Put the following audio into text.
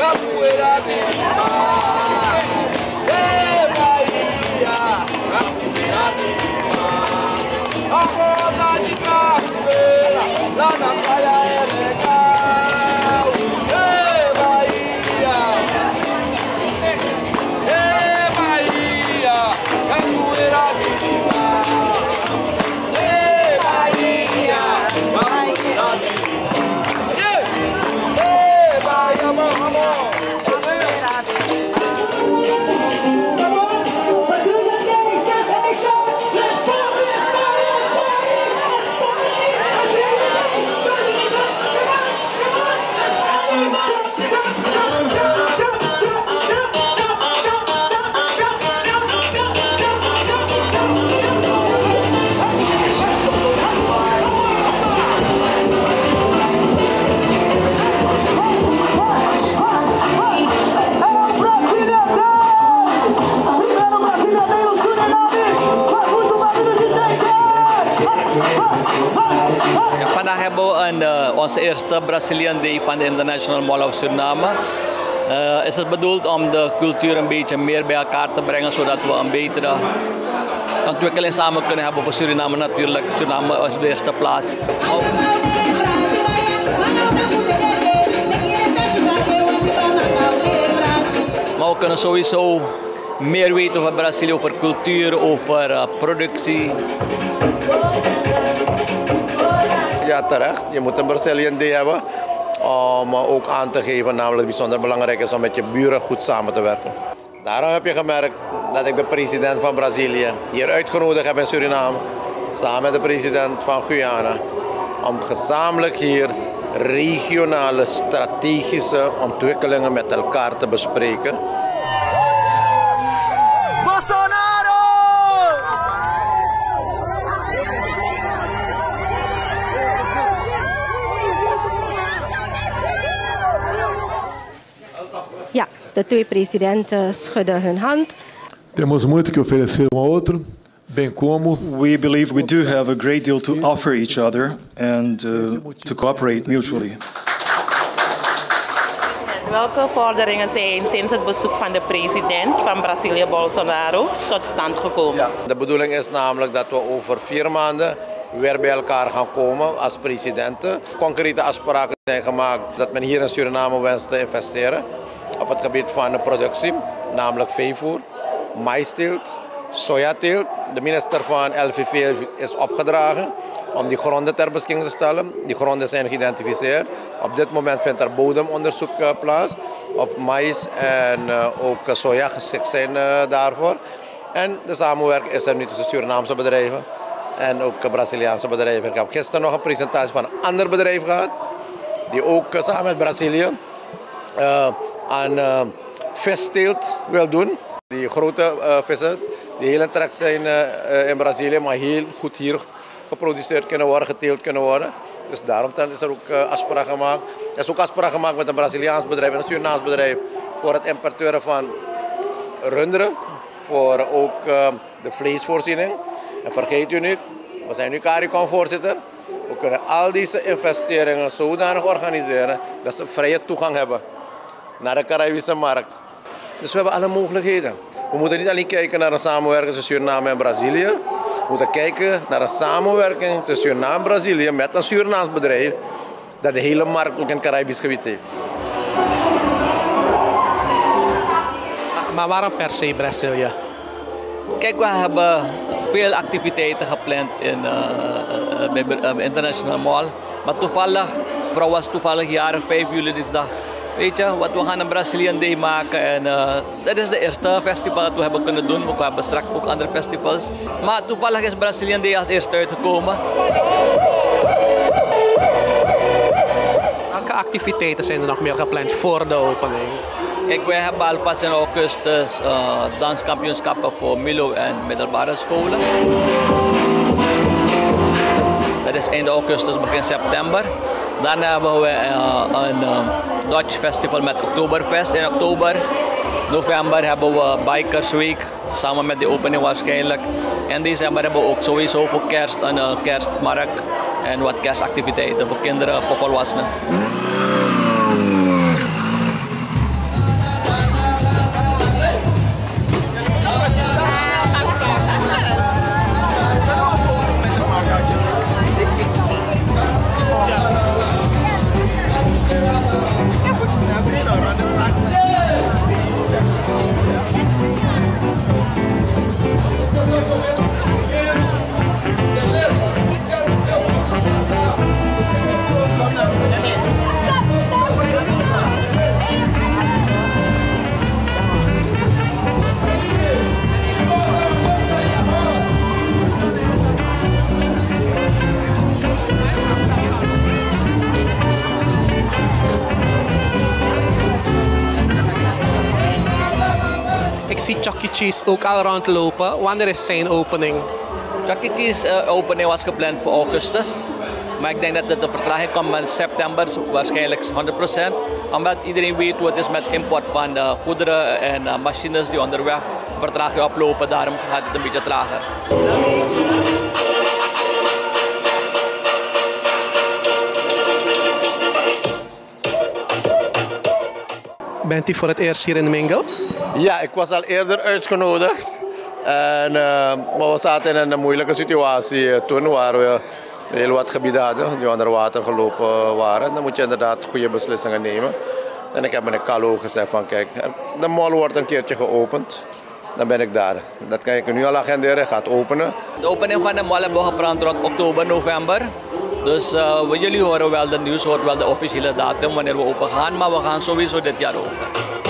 afuera de hebben uh, onze eerste Brazilian Day van de International Mall of Suriname. Uh, is het bedoeld om de cultuur een beetje meer bij elkaar te brengen, zodat we een betere ontwikkeling samen kunnen hebben voor Suriname natuurlijk. Suriname als de eerste plaats. Maar we kunnen sowieso meer weten over Brazilië, over cultuur, over uh, productie. Ja, terecht. Je moet een Brazilian Day hebben om ook aan te geven, namelijk bijzonder belangrijk is om met je buren goed samen te werken. Daarom heb je gemerkt dat ik de president van Brazilië hier uitgenodigd heb in Suriname, samen met de president van Guyana, om gezamenlijk hier regionale strategische ontwikkelingen met elkaar te bespreken. Ja, de twee presidenten schudden hun hand. Temos muito que oferecer um ao outro, bem como we believe we do have a great deal to offer each other and uh, to cooperate mutually. Welke vorderingen zijn sinds het bezoek van de president van Brazilië, Bolsonaro, tot stand gekomen? Ja, de bedoeling is namelijk dat we over vier maanden weer bij elkaar gaan komen als presidenten. Concrete afspraken zijn gemaakt dat men hier in Suriname wenst te investeren het gebied van de productie, namelijk veevoer, maisteelt, sojateelt. De minister van LVV is opgedragen om die gronden ter beschikking te stellen. Die gronden zijn geïdentificeerd. Op dit moment vindt er bodemonderzoek plaats op mais en ook soja geschikt zijn daarvoor. En de samenwerking is er nu tussen Surinaamse bedrijven en ook Braziliaanse bedrijven. Ik heb gisteren nog een presentatie van een ander bedrijf gehad, die ook samen met Brazilië aan uh, visteelt wil doen. Die grote uh, vissen, die hele trek zijn uh, in Brazilië, maar heel goed hier geproduceerd kunnen worden, geteeld kunnen worden. Dus daarom is er ook uh, afspraak gemaakt. Er is ook afspraak gemaakt met een Braziliaans bedrijf en een Surinaams bedrijf voor het importeren van runderen, voor ook uh, de vleesvoorziening. En vergeet u niet, we zijn nu CARICOM voorzitter. We kunnen al deze investeringen zodanig organiseren dat ze vrije toegang hebben naar de Caribische markt. Dus we hebben alle mogelijkheden. We moeten niet alleen kijken naar een samenwerking tussen Suriname en Brazilië. We moeten kijken naar een samenwerking tussen Suriname en Brazilië met een Surinaams bedrijf dat de hele markt ook in het Caribisch gebied heeft. Maar waarom per se Brazilië? Kijk, we hebben veel activiteiten gepland in uh, bij uh, International Mall. Maar toevallig, vrouw was toevallig jaren 5 juli dinsdag. Weet je, wat we gaan een Brazilian Day maken. En uh, dat is de eerste festival dat we hebben kunnen doen. We hebben straks ook andere festivals. Maar toevallig is Brazilian Day als eerste uitgekomen. Welke activiteiten zijn er nog meer gepland voor de opening? Kijk, wij hebben alvast in augustus uh, danskampioenschappen voor Milo en middelbare scholen. Dat is eind augustus, begin september. Dan hebben we uh, een Dutch Festival met Oktoberfest in oktober. November hebben we Bikers Week, samen met de opening waarschijnlijk. En december hebben we ook sowieso voor kerst een uh, kerstmarkt en wat kerstactiviteiten voor kinderen, voor volwassenen. Zie Chuck E. Cheese ook al rondlopen. Wanneer is zijn opening? Chuck E. Cheese uh, opening was gepland voor augustus. Maar ik denk dat de vertraging komt in september, waarschijnlijk 100%. Omdat iedereen weet hoe het is met import van uh, goederen en uh, machines die onderweg vertraging oplopen. Daarom gaat het een beetje trager. Bent u voor het eerst hier in Mingo? Ja, ik was al eerder uitgenodigd. En, uh, maar we zaten in een moeilijke situatie eh, toen, waar we heel wat gebieden hadden die onder water gelopen waren. Dan moet je inderdaad goede beslissingen nemen. En ik heb meneer Kalo gezegd van kijk, de mall wordt een keertje geopend. Dan ben ik daar. Dat kan ik nu al agenderen, gaat openen. De opening van de mall hebben we gepland rond oktober, november. Dus uh, jullie horen wel de nieuws, hoort wel de officiële datum wanneer we open gaan. Maar we gaan sowieso dit jaar open.